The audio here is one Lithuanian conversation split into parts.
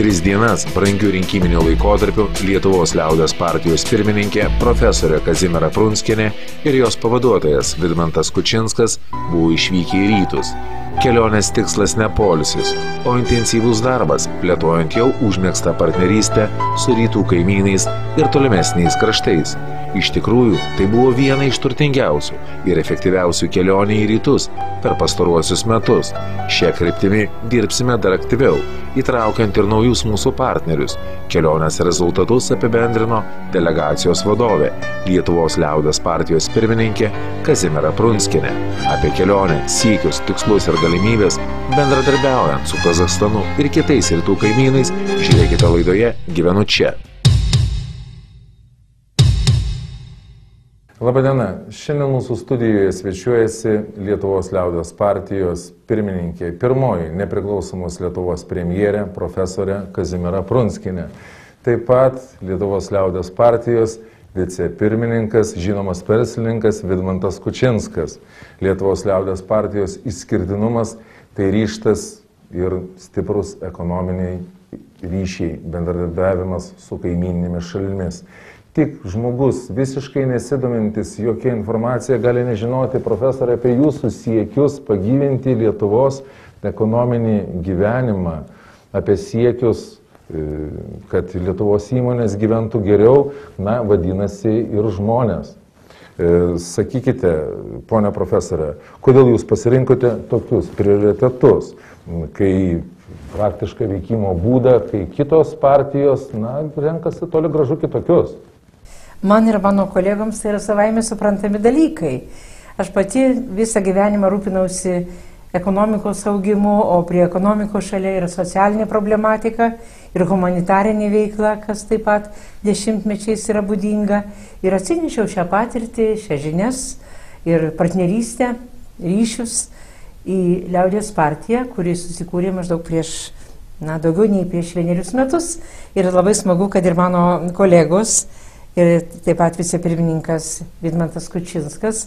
Tris dienas brangių rinkiminių laikotarpių Lietuvos liaudės partijos pirmininkė profesorė Kazimira Prunskinė ir jos pavaduotojas Vidmantas Kučinskas buvo išvykę į rytus. Kelionės tikslas ne polisis, o intensyvus darbas, plėtojant jau užmėgstą partnerystę su rytų kaimynais ir tolimesniais kraštais. Iš tikrųjų, tai buvo viena iš turtingiausių ir efektyviausių kelionių į rytus per pastaruosius metus. Šią kryptimį dirbsime dar aktyviau, įtraukiant ir naujus mūsų partnerius. Kelionės rezultatus apibendrino delegacijos vadovė, Lietuvos liaudės partijos pirmininkė Kazimira Prunskinė. Apie kelionę, siekius, tikslus ir galimybės bendradarbiaujant su Kazakstanu ir kitais rytų kaimynais žiūrėkite laidoje Gyvenu čia. Labadiena. Šiandien mūsų studijoje svečiuojasi Lietuvos liaudės partijos pirmininkė, pirmoji nepriklausomos Lietuvos premjerė, profesorė Kazimira Prunskinė. Taip pat Lietuvos liaudės partijos vicepirmininkas, žinomas verslininkas Vidmantas Kučinskas. Lietuvos liaudės partijos išskirtinumas tai ryštas ir stiprus ekonominiai ryšiai, bendradarbiavimas su kaimininėmis šalimis. Tik žmogus visiškai nesidomintis jokia informacija gali nežinoti, profesorė, apie jūsų siekius pagyvinti Lietuvos ekonominį gyvenimą, apie siekius, kad Lietuvos įmonės gyventų geriau, na, vadinasi, ir žmonės. E, sakykite, ponia profesorė, kodėl jūs pasirinkote tokius prioritetus, kai praktiškai veikimo būdą, kai kitos partijos, na, renkasi toli gražu kitokius man ir mano kolegoms tai yra savaime suprantami dalykai. Aš pati visą gyvenimą rūpinausi ekonomikos augimu, o prie ekonomikos šalia yra socialinė problematika ir humanitarinė veikla, kas taip pat dešimtmečiais yra būdinga. Ir atsinešiau šią patirtį, šią žinias ir partnerystę, ryšius į Liaudės partiją, kuri susikūrė maždaug prieš, na, daugiau nei prieš vienerius metus. Ir labai smagu, kad ir mano kolegos ir taip pat vicepirmininkas Vidmantas Kučinskas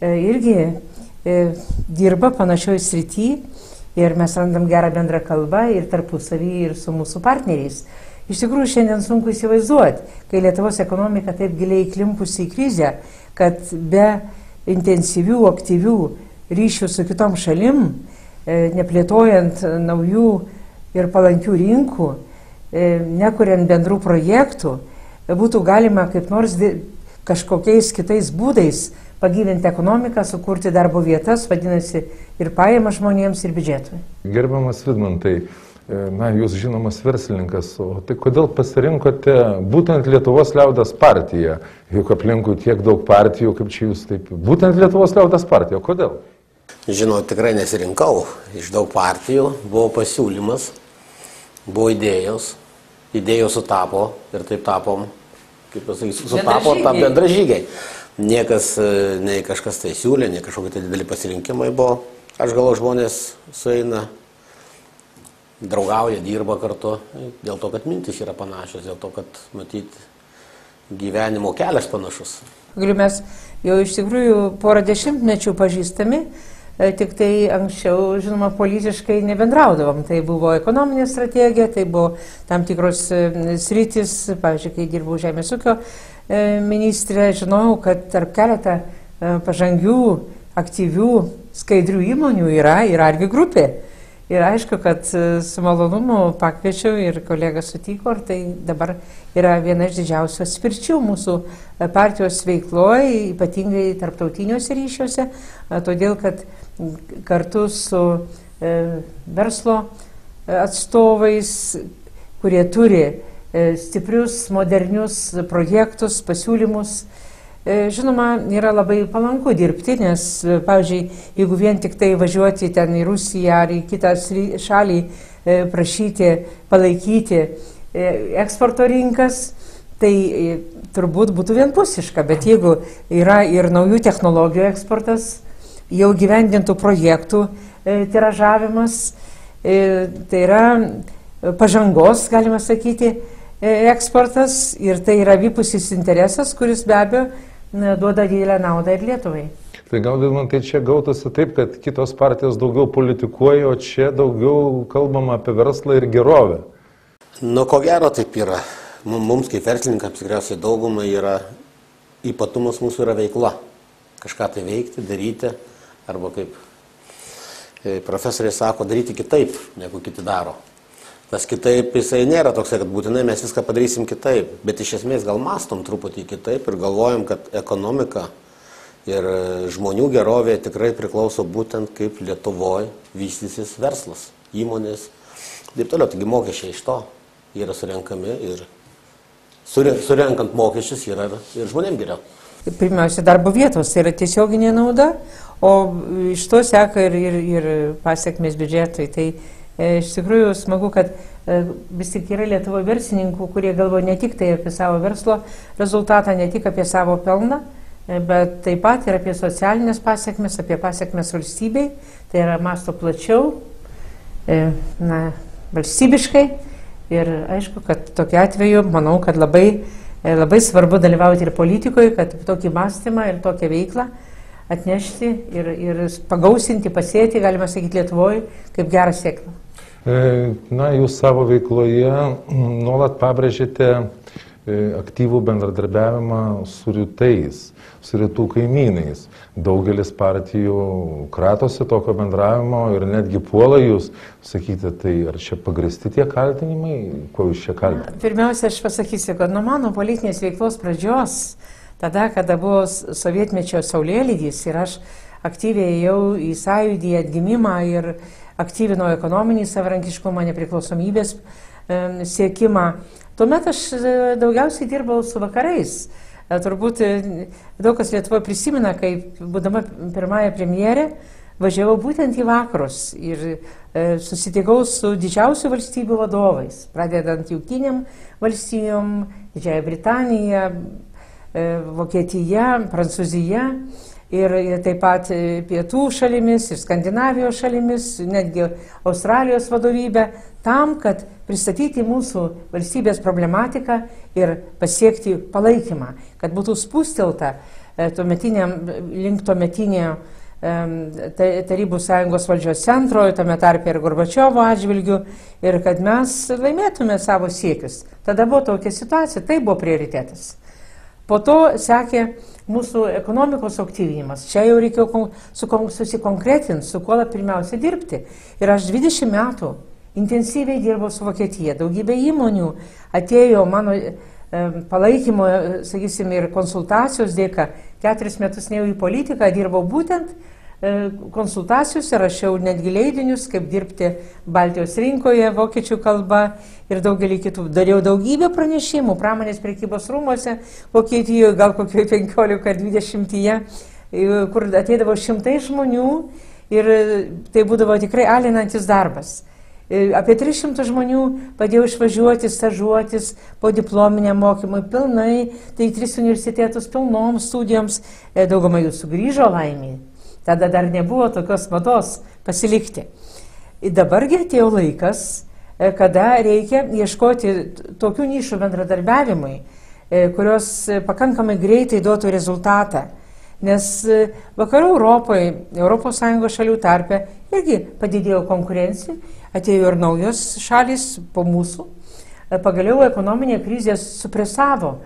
e, irgi dirba panašioj srity ir mes randam gerą bendrą kalbą ir tarpusavį ir su mūsų partneriais. Iš tikrųjų, šiandien sunku įsivaizduoti, kai Lietuvos ekonomika taip giliai klimpusi į krizę, kad be intensyvių, aktyvių ryšių su kitom šalim, e, neplėtojant naujų ir palankių rinkų, nekuriant bendrų projektų, būtų galima kaip nors kažkokiais kitais būdais pagyvinti ekonomiką, sukurti darbo vietas, vadinasi, ir pajamas žmonėms, ir biudžetui. Gerbiamas Vidmantai, e, na, jūs žinomas verslininkas, o tai kodėl pasirinkote būtent Lietuvos liaudės partiją? Juk aplinkui tiek daug partijų, kaip čia jūs taip. Būtent Lietuvos liaudės partija, kodėl? Žinau, tikrai nesirinkau. Iš daug partijų buvo pasiūlymas, buvo idėjos, idėjos sutapo ir taip tapom, kaip pasakysiu, sutapo tam bendražygiai. Niekas, e, nei kažkas tai siūlė, nei kažkokie tai dideli pasirinkimai buvo. Aš galvoju, žmonės sueina, draugauja, dirba kartu, dėl to, kad mintis yra panašios, dėl to, kad matyt gyvenimo kelias panašus. Galiu mes jau iš tikrųjų porą dešimtmečių pažįstami, E, tik tai anksčiau, žinoma, politiškai nebendraudavom. Tai buvo ekonominė strategija, tai buvo tam tikros e, sritis, pavyzdžiui, kai dirbau Žemės ūkio ministrė, žinojau, kad tarp keletą pažangių, aktyvių, skaidrių įmonių yra ir argi grupė. Ir aišku, kad su malonumu pakviečiau ir kolega sutiko, ir tai dabar yra viena iš didžiausių atspirčių mūsų partijos veikloje, ypatingai tarptautiniuose ryšiuose, todėl kad kartu su e, verslo e, atstovais, kurie turi e, stiprius, modernius projektus, pasiūlymus. Žinoma, yra labai palanku dirbti, nes, pavyzdžiui, jeigu vien tik tai važiuoti ten į Rusiją ar į kitą šalį, prašyti, palaikyti eksporto rinkas, tai turbūt būtų vienpusiška, bet jeigu yra ir naujų technologijų eksportas, jau gyvendintų projektų e, tiražavimas, e, tai yra e, pažangos, galima sakyti, eksportas ir tai yra abipusis interesas, kuris be abejo duoda didelę naudą ir Lietuvai. Tai gal man tai čia gautųsi taip, kad kitos partijos daugiau politikuoja, o čia daugiau kalbama apie verslą ir gerovę. Nu, ko gero taip yra. Mums kaip verslininkams tikriausiai daugumai yra ypatumas mūsų yra veikla. Kažką tai veikti, daryti, arba kaip e, profesoriai sako, daryti kitaip, negu kiti daro. Tas kitaip jisai nėra toks, kad būtinai mes viską padarysim kitaip, bet iš esmės gal mastom truputį kitaip ir galvojam, kad ekonomika ir žmonių gerovė tikrai priklauso būtent kaip Lietuvoje vystysis verslas, įmonės. Taip toliau, taigi mokesčiai iš to yra surenkami ir surenkant mokesčius yra ir žmonėms geriau. Pirmiausia, darbo vietos tai yra tiesioginė nauda, o iš to seka ir, ir, ir pasiekmes biudžetui. Tai iš tikrųjų smagu, kad e, vis tik yra Lietuvo versininkų, kurie galvoja ne tik tai apie savo verslo rezultatą, ne tik apie savo pelną, e, bet taip pat ir apie socialinės pasiekmes, apie pasiekmes valstybei. Tai yra masto plačiau, e, na, valstybiškai Ir aišku, kad tokiu atveju manau, kad labai, e, labai svarbu dalyvauti ir politikoje, kad tokį mąstymą ir tokią veiklą atnešti ir, ir pagausinti, pasėti, galima sakyti, Lietuvoje kaip gerą sėklą. E, na, jūs savo veikloje nuolat pabrėžėte E, aktyvų bendradarbiavimą su rytais, su rytų kaimynais. Daugelis partijų kratosi tokio bendravimo ir netgi puola jūs sakyti, tai ar čia pagristi tie kaltinimai, kuo jūs čia kaltinate? Pirmiausia, aš pasakysiu, kad nuo mano politinės veiklos pradžios, tada, kada buvo sovietmečio saulėlydys ir aš aktyviai ėjau į sąjūdį atgimimą ir aktyvinau ekonominį savarankiškumą, nepriklausomybės siekimą. Tuomet aš e, daugiausiai dirbau su vakarais. E, turbūt e, daug kas Lietuvoje prisimena, kai būdama pirmąją premjerę važiavau būtent į vakarus ir susitikau su didžiausių valstybių vadovais, pradedant Junktiniam valstijom, Didžiąją Britaniją, Vokietija, Prancūzija ir, taip pat pietų šalimis, ir Skandinavijos šalimis, netgi Australijos vadovybę, tam, kad pristatyti mūsų valstybės problematiką ir pasiekti palaikymą, kad būtų spūstelta e, link tuometinio Tarybų sąjungos valdžios centro, tame tarpe ir Gorbačiovo atžvilgių, ir kad mes laimėtume savo siekius. Tada buvo tokia situacija, tai buvo prioritetas. Po to sekė mūsų ekonomikos aktyvinimas. Čia jau reikėjo susikonkretinti, su kuo pirmiausia dirbti. Ir aš 20 metų intensyviai dirbau su Vokietija. Daugybė įmonių atėjo mano palaikymo, sakysim, ir konsultacijos dėka. Keturis metus neėjau į politiką, dirbau būtent konsultacijose, rašiau netgi leidinius, kaip dirbti Baltijos rinkoje, vokiečių kalba ir daugelį kitų. Dariau daugybę pranešimų pramonės prekybos rūmose, Vokietijoje gal kokioje 15-20, e, kur ateidavo šimtai žmonių ir tai būdavo tikrai alinantis darbas. E, apie 300 žmonių padėjau išvažiuoti, stažuotis po diplominiam mokymui pilnai, tai tris universitetus pilnoms studijoms, e, daugumą jų sugrįžo laimiai. Tada dar nebuvo tokios mados pasilikti. Ir dabargi atėjo laikas, e, kada reikia ieškoti tokių nišų bendradarbiavimui, kurios pakankamai greitai duotų rezultatą. Nes vakarų Europoje, ES šalių tarpe irgi padidėjo konkurencija atėjo ir naujos šalis po mūsų. E, pagaliau ekonominė krizė supresavo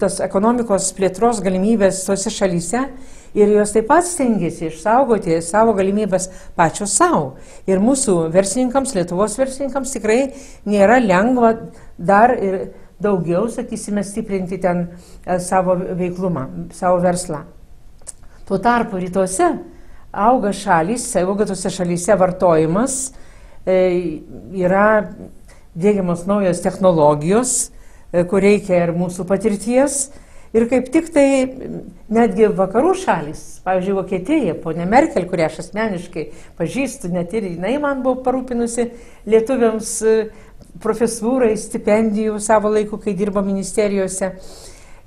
tas ekonomikos plėtros galimybės tose šalyse ir jos taip pat stengiasi išsaugoti savo galimybės pačios savo. Ir mūsų verslininkams, Lietuvos verslininkams tikrai nėra lengva dar ir daugiau, sakysime, stiprinti ten e, savo veiklumą, savo verslą. Tuo tarpu rytuose auga šalys, tose šalyse vartojimas, E, yra dėgiamos naujos technologijos, e, kur reikia ir mūsų patirties. Ir kaip tik tai netgi vakarų šalis, pavyzdžiui, Vokietija, ponė Merkel, kurią aš asmeniškai pažįstu, net ir jinai man buvo parūpinusi lietuviams e, profesūrai, stipendijų savo laiku, kai dirbo ministerijose.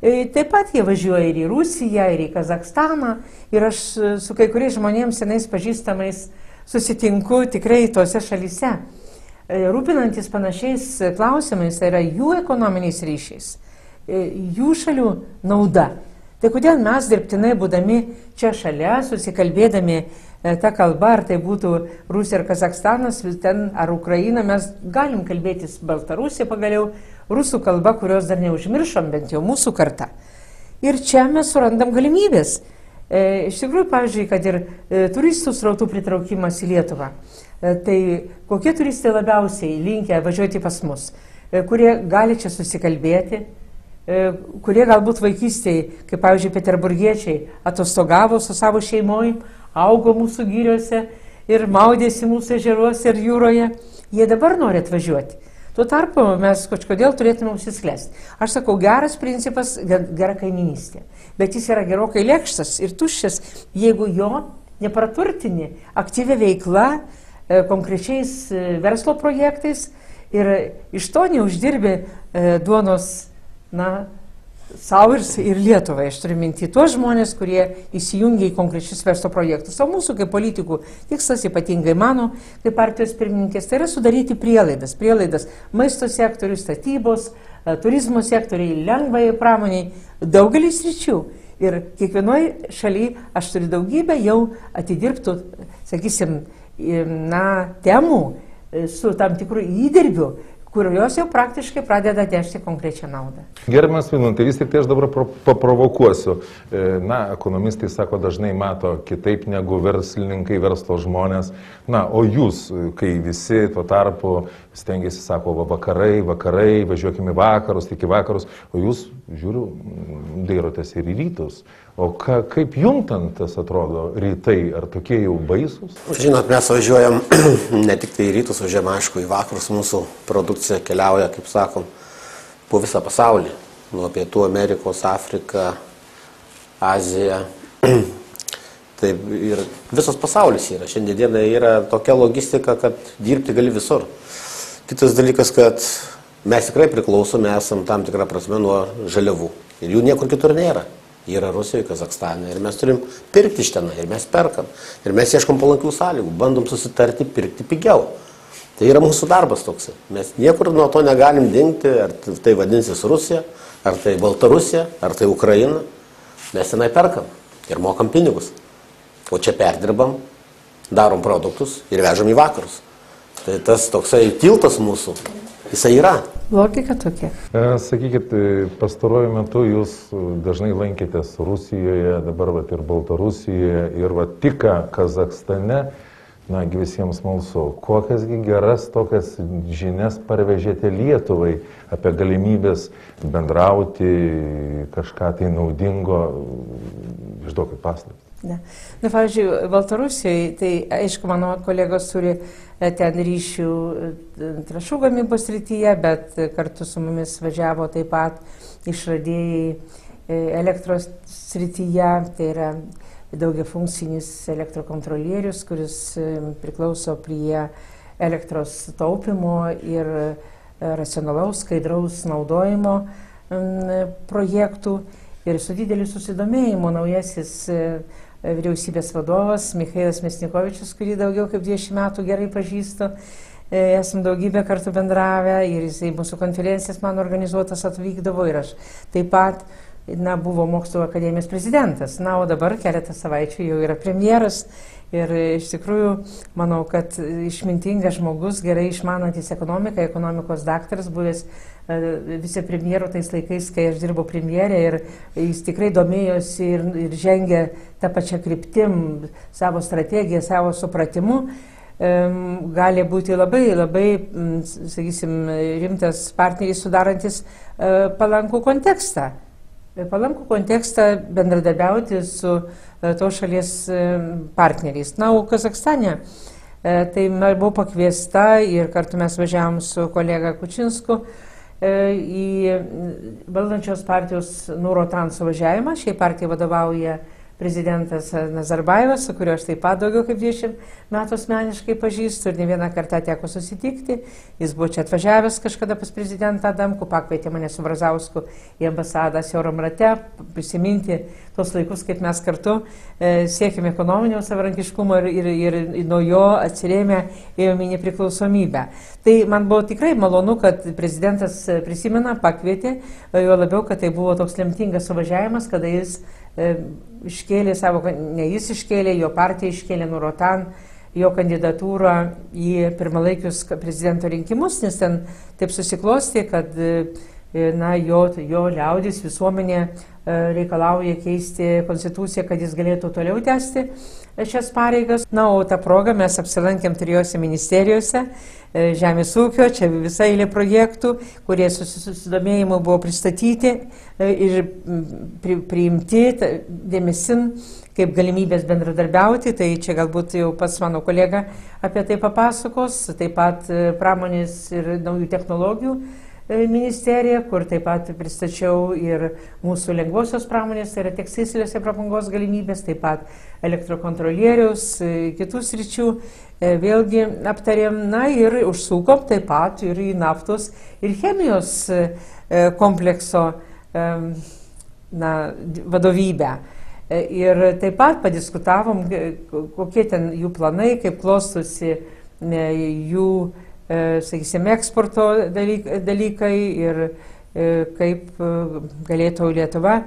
Taip pat jie važiuoja ir į Rusiją, ir į Kazakstaną. Ir aš su kai kuriais žmonėms senais pažįstamais susitinku tikrai tose šalyse, e, rūpinantis panašiais klausimais, tai yra jų ekonominiais ryšiais, e, jų šalių nauda. Tai kodėl mes dirbtinai būdami čia šalia, susikalbėdami e, ta kalba, ar tai būtų Rusija ar Kazakstanas, ten ar Ukraina, mes galim kalbėtis Baltarusija pagaliau, rusų kalba, kurios dar neužmiršom, bent jau mūsų karta. Ir čia mes surandam galimybės. E, iš tikrųjų, pavyzdžiui, kad ir e, turistų srautų pritraukimas į Lietuvą. E, tai kokie turistai labiausiai linkia važiuoti pas mus, e, kurie gali čia susikalbėti, e, kurie galbūt vaikystėje, kaip pavyzdžiui, peterburgiečiai, atostogavo su savo šeimoj, augo mūsų gyriuose ir maudėsi mūsų ežeruose ir jūroje, jie dabar nori atvažiuoti. Tuo tarpu mes kažkodėl turėtume užsisklęsti. Aš sakau, geras principas, gera kaiminystė. Bet jis yra gerokai lėkštas ir tuščias, jeigu jo nepraturtini aktyvia veikla, e, konkrečiais e, verslo projektais ir iš to neuždirbi e, duonos, na, savo ir, ir Lietuvai, aš turiu minti tuos žmonės, kurie įsijungia į konkrečius verslo projektus. O mūsų kaip politikų tikslas, ypatingai mano, kaip partijos pirmininkės, tai yra sudaryti prielaidas. Prielaidas maisto sektoriui, statybos, e, turizmo sektoriui, lengvai pramoniai, daugelis ryčių. Ir kiekvienoje šalyje aš turiu daugybę jau atidirbtų, sakysim, na, temų e, su tam tikru įdirbiu, kurios jau praktiškai pradeda nešti konkrečią naudą. Gerbiamas Vinuntai, vis tik tai aš dabar paprovokuosiu. E, na, ekonomistai sako, dažnai mato kitaip negu verslininkai, verslo žmonės. Na, o jūs, kai visi tuo tarpu stengiasi, sako, va, vakarai, vakarai, važiuokime vakarus, tik į vakarus, o jūs, žiūriu, dairotės ir į rytus. O ka, kaip jumtant tas atrodo rytai, ar tokie jau baisus? Žinot, mes važiuojam ne tik tai į rytus, važiuojam aišku į vakarus, mūsų produkcija keliauja, kaip sakom, po visą pasaulį. Nuo Pietų Amerikos, Afriką, Aziją. Taip, ir visas pasaulis yra. Šiandieną yra tokia logistika, kad dirbti gali visur. Kitas dalykas, kad mes tikrai priklausome, esam tam tikrą prasme nuo žaliavų. Ir jų niekur kitur nėra yra Rusijoje, Kazakstane ir mes turim pirkti iš ten ir mes perkam. Ir mes ieškom palankių sąlygų, bandom susitarti pirkti pigiau. Tai yra mūsų darbas toks. Mes niekur nuo to negalim dingti, ar tai vadinsis Rusija, ar tai Baltarusija, ar tai Ukraina. Mes tenai perkam ir mokam pinigus. O čia perdirbam, darom produktus ir vežam į vakarus. Tai tas toksai tiltas mūsų, jisai yra. Logika tokia. E, sakykit, e, pastaruoju metu jūs dažnai lankėtės Rusijoje, dabar vat, ir Baltarusijoje, ir vat, tik Kazakstane. Nagi visiems smalsu, kokiasgi geras tokias žinias parvežėte Lietuvai apie galimybės bendrauti, kažką tai naudingo, išduokit paslaptį. Ne. Na, pavyzdžiui, Baltarusijoje, tai aišku, mano kolegos turi e, ten ryšių e, trašų gamybos rytyje, bet kartu su mumis važiavo taip pat išradėjai e, elektros srityje, tai yra daugia funkcinis elektrokontrolierius, kuris priklauso prie elektros taupimo ir racionalaus, skaidraus naudojimo projektų. Ir su dideliu susidomėjimu naujasis vyriausybės vadovas Mikhailas Mesnikovičius, kurį daugiau kaip 20 metų gerai pažįstu. E, esam daugybę kartų bendravę ir jisai mūsų konferencijas man organizuotas atvykdavo ir aš taip pat na, buvo mokslo akademijos prezidentas. Na, o dabar keletą savaičių jau yra premjeras Ir iš tikrųjų manau, kad išmintingas žmogus, gerai išmanantis ekonomiką, ekonomikos daktaras, buvęs e, vicepremjero tais laikais, kai aš dirbau premjerė ir jis tikrai domėjosi ir, ir žengė tą pačią kryptim savo strategiją, savo supratimu, gali būti labai, labai, sakysim, rimtas partneris sudarantis e, palankų kontekstą. Palankų kontekstą bendradarbiauti su E, tos šalies e, partneriais. Na, o Kazakstane e, tai buvau pakviesta ir kartu mes važiavom su kolega Kučinsku į valdančios partijos Nurotan suvažiavimą. Šiai partijai vadovauja prezidentas Nazarbaevas, su kuriuo aš taip pat daugiau kaip 20 metų asmeniškai pažįstu ir ne vieną kartą teko susitikti. Jis buvo čia atvažiavęs kažkada pas prezidentą Adamku, pakvietė mane su Brazausku į ambasadą Siauram rate, prisiminti tos laikus, kaip mes kartu e, siekime ekonominio savarankiškumo ir, ir, ir, nuo jo atsirėmė ėjome į nepriklausomybę. Tai man buvo tikrai malonu, kad prezidentas prisimena, pakvietė, jo labiau, kad tai buvo toks lemtingas suvažiavimas, kada jis iškėlė savo, ne jis iškėlė, jo partija iškėlė Nurotan jo kandidatūrą į pirmalaikius prezidento rinkimus, nes ten taip susiklosti, kad na, jo, jo liaudis visuomenė e, reikalauja keisti konstituciją, kad jis galėtų toliau tęsti šias pareigas. Na, o tą progą mes apsilankėm trijose ministerijose e, - Žemės ūkio, čia visa eilė projektų, kurie susidomėjimu buvo pristatyti e, ir priimti dėmesin kaip galimybės bendradarbiauti, tai čia galbūt jau pats mano kolega apie tai papasakos, taip pat pramonės ir naujų technologijų E, ministerija, kur taip pat pristačiau ir mūsų lengvosios pramonės, tai yra tekstilės ir prabangos galimybės, taip pat elektrokontrolieriaus, e, kitus ryčių. E, vėlgi aptarėm, na ir užsukom taip pat ir į naftos ir chemijos komplekso na, vadovybę. Ir taip pat padiskutavom, kokie ten jų planai, kaip klostosi jų sakysime, eksporto dalykai ir e, kaip e, galėtų Lietuva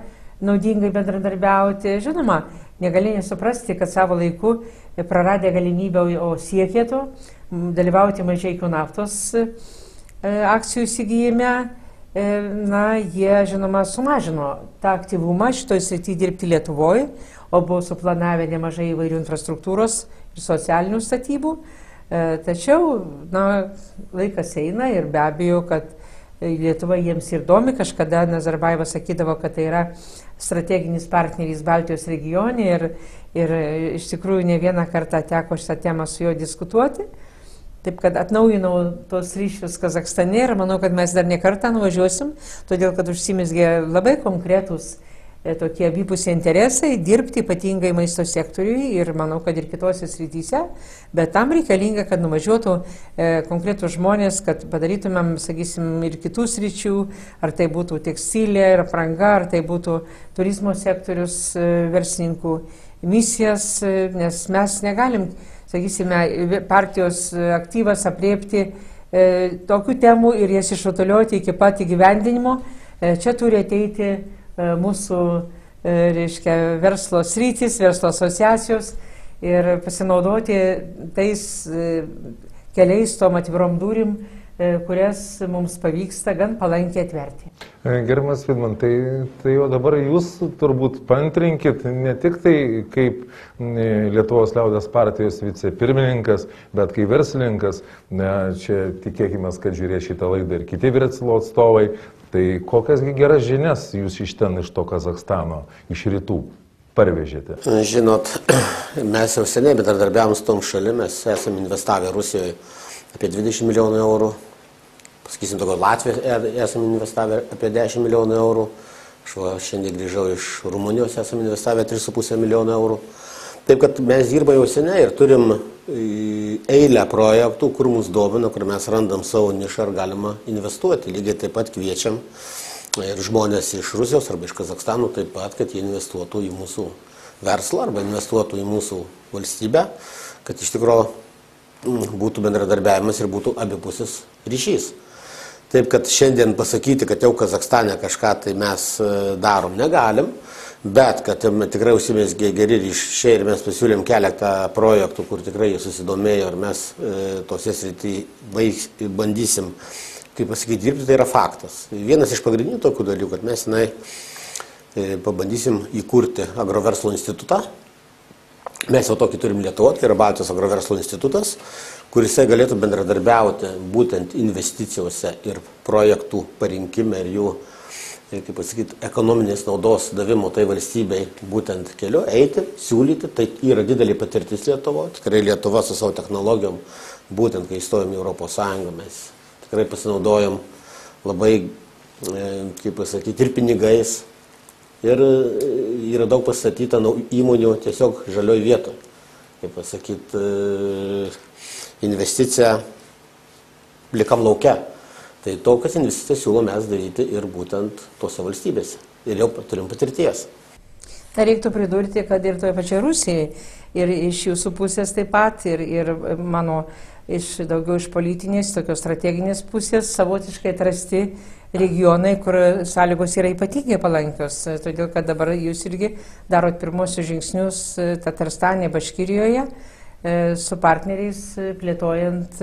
naudingai bendradarbiauti. Žinoma, negali nesuprasti, kad savo laiku praradę galimybę, o siekė to, dalyvauti mažiekių naftos akcijų įsigijime, na, jie, žinoma, sumažino tą aktyvumą šitoje srityje dirbti Lietuvoje, o buvo suplanavę nemažai įvairių infrastruktūros ir socialinių statybų. E, tačiau na, laikas eina ir be abejo, kad Lietuva jiems ir domi, kažkada Nazarbaevas sakydavo, kad tai yra strateginis partneris Baltijos regione ir, ir iš tikrųjų ne vieną kartą teko šitą temą su juo diskutuoti. Taip kad atnaujinau tos ryšius Kazakstane ir manau, kad mes dar ne kartą nuvažiuosim, todėl kad užsimesgė labai konkretus E, tokie abipusiai interesai dirbti ypatingai maisto sektoriui ir manau, kad ir kitose srityse, bet tam reikalinga, kad nuvažiuotų e, konkretų žmonės, kad padarytumėm, sakysim, ir kitų sričių, ar tai būtų tekstilė ir apranga, ar tai būtų turizmo sektorius e, verslininkų misijas, e, nes mes negalim, sakysime, partijos aktyvas apriepti e, tokių temų ir jas išrutoliuoti iki pat įgyvendinimo. E, čia turi ateiti E, mūsų, e, reiškia, verslo srytis, verslo asociacijos ir pasinaudoti tais e, keliais tom atvirom durim, kurias mums pavyksta gan palankiai atverti. Gerimas Vidman, tai, tai jau dabar jūs turbūt pantrinkit ne tik tai kaip Lietuvos liaudės partijos vicepirmininkas, bet kaip verslininkas, ne, čia tikėkime, kad žiūrės šitą laidą ir kiti verslo atstovai, Tai kokias geras žinias jūs iš ten, iš to Kazakstano, iš rytų parvežėte? Žinot, mes jau seniai bendradarbiavom su tom šalim, mes esame investavę Rusijoje apie 20 milijonų eurų, pasakysim, tokio Latvijoje esame investavę apie 10 milijonų eurų, aš va, šiandien grįžau iš Rumunijos, esame investavę 3,5 milijonų eurų. Taip kad mes dirbame jau seniai ir turim eilę projektų, kur mus domina, kur mes randam savo nišą ar galima investuoti. Lygiai taip pat kviečiam ir žmonės iš Rusijos arba iš Kazakstano taip pat, kad jie investuotų į mūsų verslą arba investuotų į mūsų valstybę, kad iš tikrųjų būtų bendradarbiavimas ir būtų abipusis ryšys. Taip kad šiandien pasakyti, kad jau Kazakstane kažką tai mes e, darom negalim, Bet kad tikrai užsimesgė geri ryšiai ir mes pasiūlėm keletą projektų, kur tikrai jie susidomėjo ir mes e, tose srityje bandysim, kaip pasakyti, dirbti, tai yra faktas. Vienas iš pagrindinių tokių dalykų, kad mes jinai, e, pabandysim įkurti agroverslo institutą. Mes jau tokį turim Lietuvoje, tai yra Baltijos agroverslo institutas, kuris galėtų bendradarbiauti būtent investicijose ir projektų parinkime ir jų kaip pasakyti, ekonominės naudos davimo tai valstybei būtent keliu, eiti, siūlyti, tai yra didelė patirtis Lietuvo, tikrai Lietuva su savo technologijom, būtent kai įstojom į Europos Sąjungą, mes tikrai pasinaudojom labai, e, kaip pasakyti, ir pinigais, ir e, yra daug pastatyta įmonių tiesiog žalioj vietoje, kaip pasakyti, e, investicija likam laukia. Tai tokias investicijas siūlom mes daryti ir būtent tose valstybėse. Ir jau turim patirties. Tai reiktų pridurti, kad ir toje pačioje Rusijoje, ir iš jūsų pusės taip pat, ir, ir mano iš daugiau iš politinės, tokios strateginės pusės savotiškai atrasti regionai, kur sąlygos yra ypatingai palankios. Todėl, kad dabar jūs irgi darot pirmosius žingsnius Tatarstane, Baškirijoje su partneriais plėtojant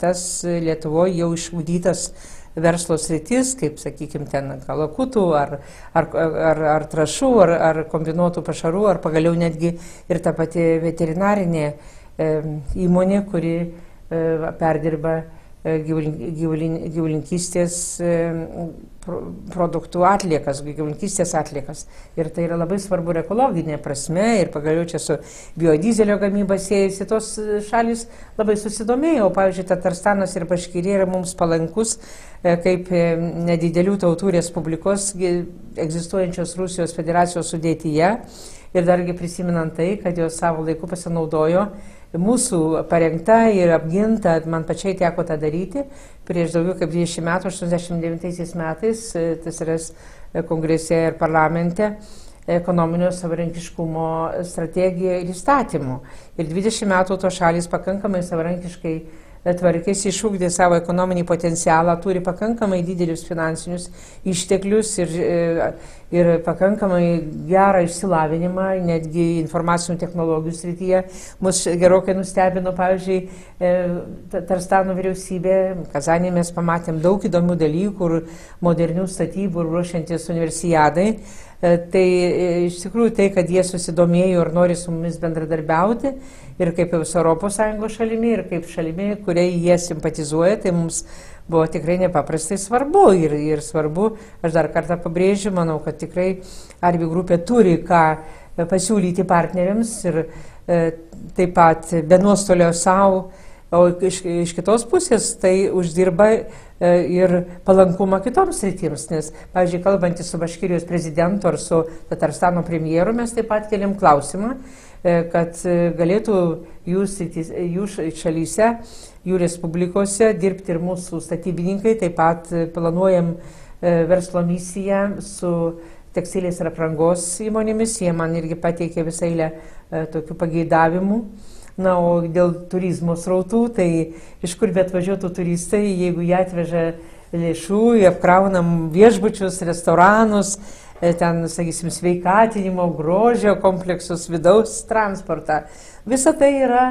tas Lietuvoje jau išūdytas verslo sritis, kaip, sakykime, ten kalakutų, ar, ar, ar, ar trašų, ar, ar kombinuotų pašarų, ar pagaliau netgi ir ta pati veterinarinė įmonė, kuri e, perdirba e, gyvulinkystės e, produktų atliekas, gyvulinkystės atliekas. Ir tai yra labai svarbu ir ekologinė prasme, ir pagaliau čia su biodizelio gamyba siejasi, tos šalis labai susidomėjo, pavyzdžiui, Tatarstanas ir Paškirė yra mums palankus kaip nedidelių tautų respublikos egzistuojančios Rusijos federacijos sudėtyje. Ir dargi prisiminant tai, kad jos savo laiku pasinaudojo mūsų parengta ir apginta, man pačiai teko tą daryti prieš daugiau kaip 20 metų, 89 metais, e, TSRS kongrese ir parlamente ekonominio savarankiškumo strategija ir įstatymų. Ir 20 metų tos šalis pakankamai savarankiškai tvarkėsi, išūkdė savo ekonominį potencialą, turi pakankamai didelius finansinius išteklius ir, e, ir pakankamai gerą išsilavinimą, netgi informacinių technologijų srityje. Mus gerokai nustebino, pavyzdžiui, e, Tarstano vyriausybė, Kazanė mes pamatėm daug įdomių dalykų, modernių statybų ruošiantis universiadai. E, tai iš tikrųjų tai, kad jie susidomėjo ir nori su mumis bendradarbiauti, ir kaip su ES šalimi, ir kaip šalimi, kuriai jie simpatizuoja, tai mums buvo tikrai nepaprastai svarbu. Ir, ir svarbu, aš dar kartą pabrėžiu, manau, kad tikrai Arbi grupė turi ką pasiūlyti partneriams ir e, taip pat be nuostolio savo, o iš, iš kitos pusės tai uždirba e, ir palankumą kitoms sritims, nes, pavyzdžiui, kalbantys su Baškirijos prezidentu ar su Tatarstano premjeru, mes taip pat keliam klausimą, E, kad e, galėtų jūs, jų šalyse, jų respublikose dirbti ir mūsų statybininkai. Taip pat e, planuojam verslo misiją su tekstilės ir aprangos įmonėmis. Jie man irgi pateikė visą eilę tokių pageidavimų. Na, o dėl turizmo srautų, tai iš kur bet važiuotų turistai, jeigu jie atveža lėšų, apkraunam viešbučius, restoranus, E, ten, sakysim, sveikatinimo, grožio kompleksus, vidaus transportą. Visa tai yra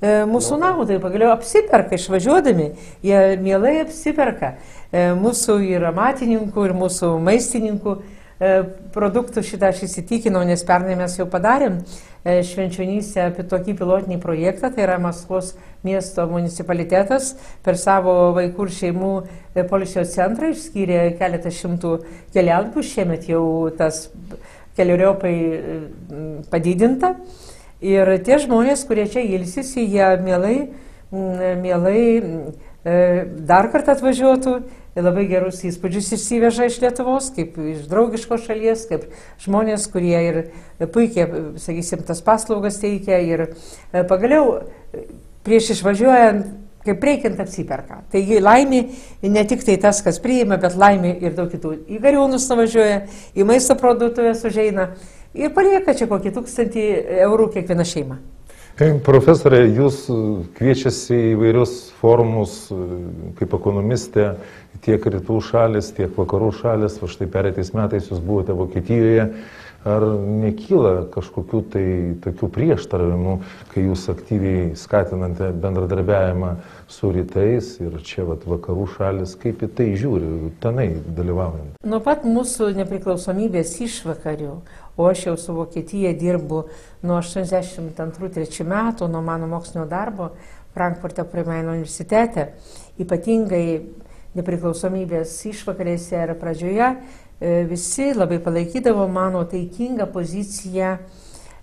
e, mūsų naudai, pagaliau apsiperka išvažiuodami, jie mielai apsiperka. E, mūsų ir amatininkų, ir mūsų maistininkų e, produktų šitą aš įsitikinau, nes pernai mes jau padarėm švenčionyse apie tokį pilotinį projektą, tai yra Maskvos miesto municipalitetas per savo vaikų ir šeimų e, policijos centrą išskyrė keletą šimtų kelialpių, šiemet jau tas keliariopai e, padidinta. Ir tie žmonės, kurie čia ilsisi, jie mielai, mielai e, dar kartą atvažiuotų, labai gerus įspūdžius išsiveža iš Lietuvos, kaip iš draugiškos šalies, kaip žmonės, kurie ir puikiai, sakysim, tas paslaugas teikia. Ir pagaliau prieš išvažiuojant, kaip reikiant apsiperka. Taigi laimė ne tik tai tas, kas priima, bet laimė ir daug kitų. Į gariūnus nuvažiuoja, į maisto produktuvės užeina ir palieka čia kokį tūkstantį eurų kiekviena šeima. Profesorė, jūs kviečiasi į vairius forumus kaip ekonomistė, tiek rytų šalis, tiek vakarų šalis. Va štai pereitais metais jūs buvote Vokietijoje. Ar nekyla kažkokių tai tokių prieštaravimų, kai jūs aktyviai skatinate bendradarbiavimą su rytais ir čia vat, vakarų šalis, kaip į tai žiūri, tenai dalyvaujant? Nuo pat mūsų nepriklausomybės išvakarių, o aš jau su Vokietija dirbu nuo 82-3 metų, nuo mano mokslinio darbo Frankfurto Primaino universitete, ypatingai nepriklausomybės išvakarėse ir pradžioje visi labai palaikydavo mano taikingą poziciją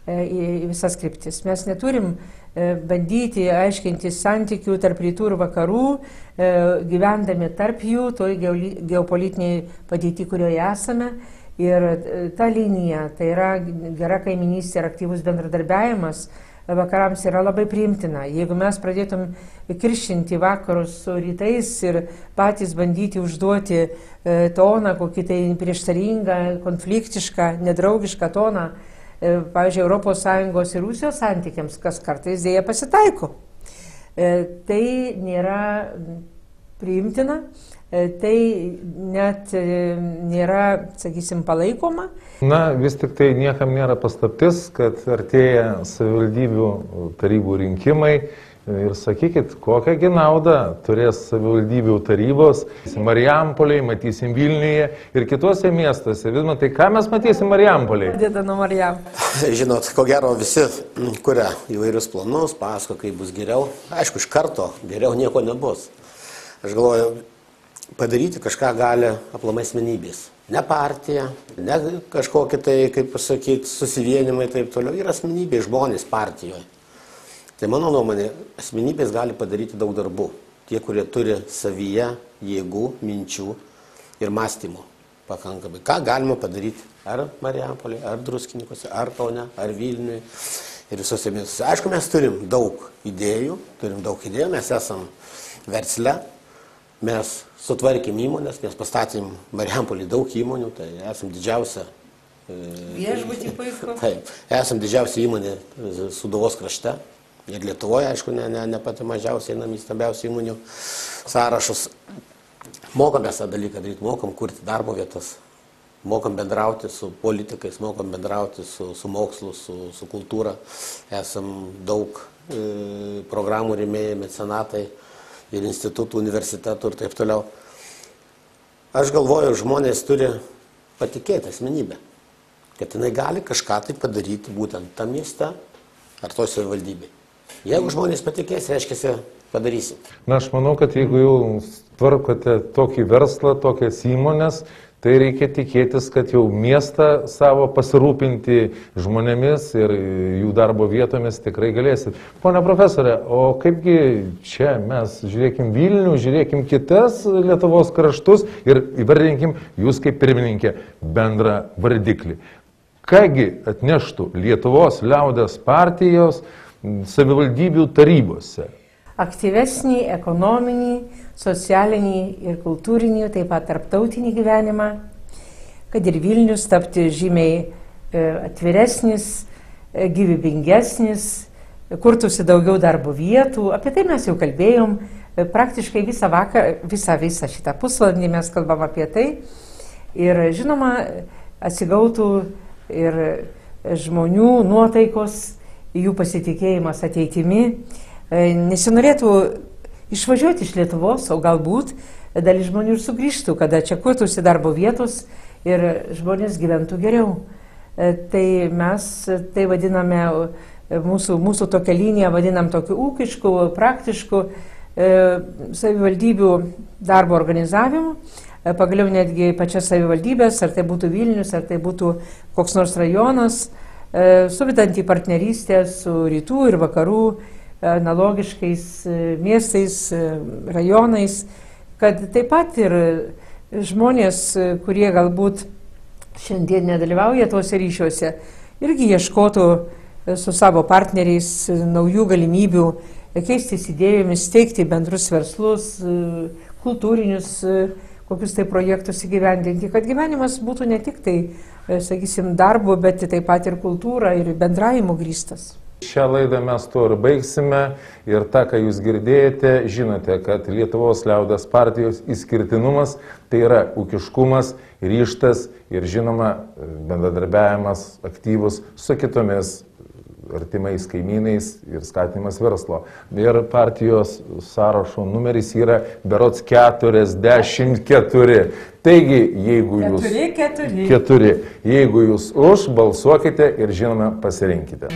e, į visas kryptis. Mes neturim e, bandyti aiškinti santykių tarp rytų ir vakarų, gyvendami tarp jų, toj geopolitiniai padėti, kurioje esame. Ir ta linija, tai yra gera kaiminystė ir aktyvus bendradarbiavimas, vakarams yra labai priimtina. Jeigu mes pradėtum kiršinti vakarus su rytais ir patys bandyti užduoti e, toną, kokį tai prieštaringą, konfliktišką, nedraugišką toną, e, pavyzdžiui, ES ir Rusijos santykiams, kas kartais dėja pasitaiko. Tai nėra priimtina, tai net nėra, sakysim, palaikoma. Na, vis tik tai niekam nėra paslaptis, kad artėja savivaldybių tarybų rinkimai Ir sakykit, kokią naudą turės savivaldybių tarybos, Marijampoliai, matysim Vilniuje ir kitose miestuose. Vis matai, ką mes matysim Marijampoliai? Dėda nuo Marijam. Žinot, ko gero visi kuria įvairius planus, pasako, kaip bus geriau. Aišku, iš karto geriau nieko nebus. Aš galvoju, padaryti kažką gali aplamai asmenybės. Ne partija, ne kažkokie tai, kaip pasakyti, susivienimai ir taip toliau. Yra asmenybė žmonės partijoje. Tai mano nuomonė, asmenybės gali padaryti daug darbų. Tie, kurie turi savyje jėgų, minčių ir mąstymų pakankamai. Ką galima padaryti ar Marijampolė, ar Druskininkose, ar Kaune, ar Vilniuje ir visose miestuose. Aišku, mes turim daug idėjų, turim daug idėjų, mes esam versle, mes sutvarkėm įmonės, mes pastatėm Marijampolį daug įmonių, tai esam didžiausia. E, Viešbutį puiku. Taip, esam didžiausia įmonė Sudovos krašte, Ir Lietuvoje, aišku, ne, ne, ne pati mažiausiai einam į stambiausių įmonių sąrašus. Mokam mes tą dalyką daryti, mokam kurti darbo vietas, mokam bendrauti su politikais, mokam bendrauti su, su mokslu, su, su kultūra. Esam daug e, programų rėmėjai, mecenatai ir institutų, universitetų ir taip toliau. Aš galvoju, žmonės turi patikėti asmenybę, kad jinai gali kažką tai padaryti būtent tam mieste ar toj savivaldybei. Jeigu žmonės patikės, reiškia, padarysim. Na, aš manau, kad jeigu jau tvarkote tokį verslą, tokias įmonės, tai reikia tikėtis, kad jau miestą savo pasirūpinti žmonėmis ir jų darbo vietomis tikrai galėsit. Pone profesorė, o kaipgi čia mes žiūrėkim Vilnių, žiūrėkim kitas Lietuvos kraštus ir įvardinkim jūs kaip pirmininkė bendrą vardiklį. Kągi atneštų Lietuvos liaudės partijos savivaldybių tarybose. Aktyvesnį ekonominį, socialinį ir kultūrinį, taip pat tarptautinį gyvenimą, kad ir Vilnius tapti žymiai e, atviresnis, e, gyvybingesnis, kurtųsi daugiau darbo vietų. Apie tai mes jau kalbėjom. E, praktiškai visą vakarą, visą, visą šitą pusvalandį mes kalbam apie tai. Ir žinoma, atsigautų ir žmonių nuotaikos jų pasitikėjimas ateitimi. E, nesinorėtų išvažiuoti iš Lietuvos, o galbūt dalis žmonių ir sugrįžtų, kada čia kurtųsi darbo vietos ir žmonės gyventų geriau. E, tai mes tai vadiname, e, mūsų, mūsų tokią liniją vadinam tokiu ūkišku, praktišku savivaldybių darbo organizavimu. Pagaliau netgi pačias savivaldybės, ar tai būtų Vilnius, ar tai būtų koks nors rajonas, suvedant į partnerystę su rytų ir vakarų e, analogiškais e, miestais, rajonais, kad taip pat ir žmonės, kurie galbūt šiandien nedalyvauja tuose ryšiuose, irgi ieškotų su savo partneriais naujų galimybių keistis idėjomis, steigti bendrus verslus, kultūrinius kokius tai projektus įgyvendinti, kad gyvenimas būtų ne tik tai E, sakysim, darbu, bet taip pat ir kultūra ir bendravimu grįstas. Šią laidą mes tuo ir baigsime ir tą, ką jūs girdėjote, žinote, kad Lietuvos liaudės partijos įskirtinumas tai yra ūkiškumas, ryštas ir žinoma bendradarbiavimas aktyvus su kitomis artimais kaimynais ir skatinimas verslo. Ir partijos sąrašo numeris yra berots 44. Taigi, jeigu jūs... Keturi, keturi. Keturi. Jeigu jūs už, balsuokite ir žinoma pasirinkite.